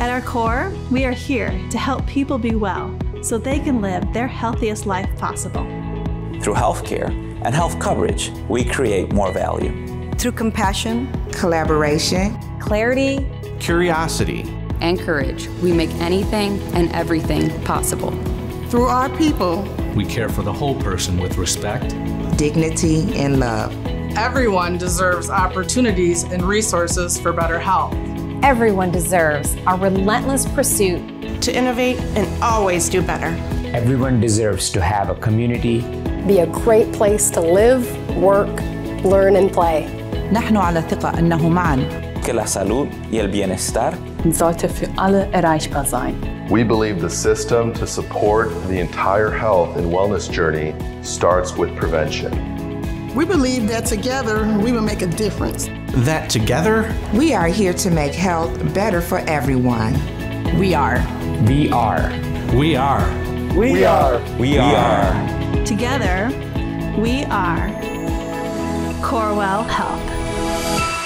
At our core, we are here to help people be well so they can live their healthiest life possible. Through healthcare and health coverage, we create more value. Through compassion, collaboration, clarity, curiosity, and courage, we make anything and everything possible. Through our people, we care for the whole person with respect, dignity, and love. Everyone deserves opportunities and resources for better health Everyone deserves our relentless pursuit to innovate and always do better. Everyone deserves to have a community, be a great place to live, work, learn and play. نحن على ثقة أنه معا que la salud y el bienestar sollte für alle erreichbar sein. We believe the system to support the entire health and wellness journey starts with prevention. We believe that together we will make a difference. That together we are here to make health better for everyone. We are. We are. We are. We, we are. are. We are. Together, we are Corewell Health.